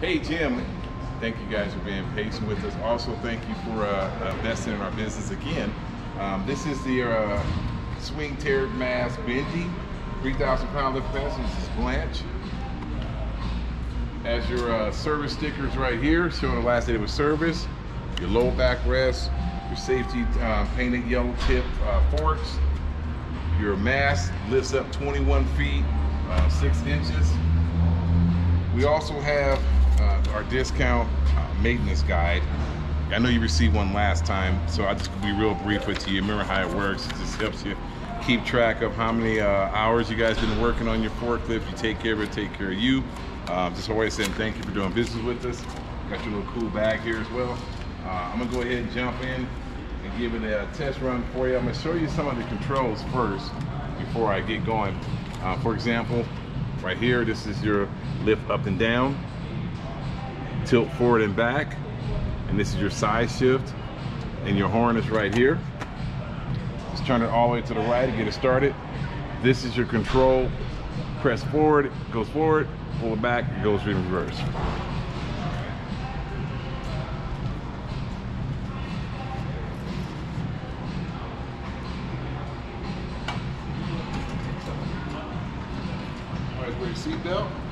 Hey, Jim. Thank you guys for being patient with us. Also, thank you for uh, investing in our business again. Um, this is the uh, Swing Tear Mast Bendi, 3,000 pound lift capacity. This is Blanche. As your uh, service stickers right here, showing the last day of service, your low back rest, your safety uh, painted yellow tip uh, forks, your mast lifts up 21 feet, uh, six inches. We also have uh, our discount uh, maintenance guide. I know you received one last time, so I'll just be real brief with you. Remember how it works. It just helps you keep track of how many uh, hours you guys been working on your forklift. You take care of it, take care of you. Um, just always saying thank you for doing business with us. Got your little cool bag here as well. Uh, I'm gonna go ahead and jump in and give it a test run for you. I'm gonna show you some of the controls first before I get going. Uh, for example, right here, this is your lift up and down, tilt forward and back, and this is your side shift, and your horn is right here. Just turn it all the way to the right to get it started. This is your control. Press forward, it goes forward, pull it back, it goes in reverse. All right, wear your seatbelt.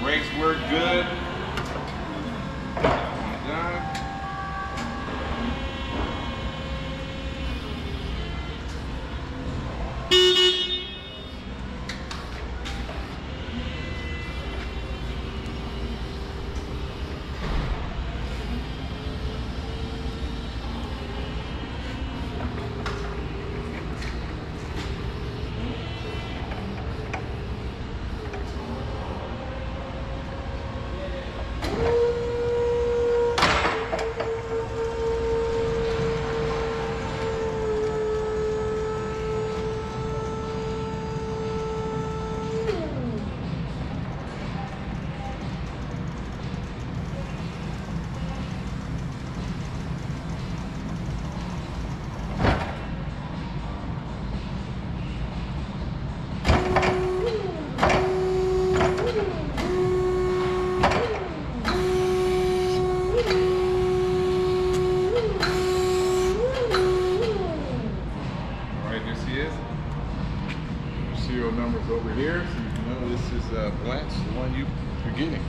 Brakes work good. over here. So you know this is uh, Blanc's, the one you're getting.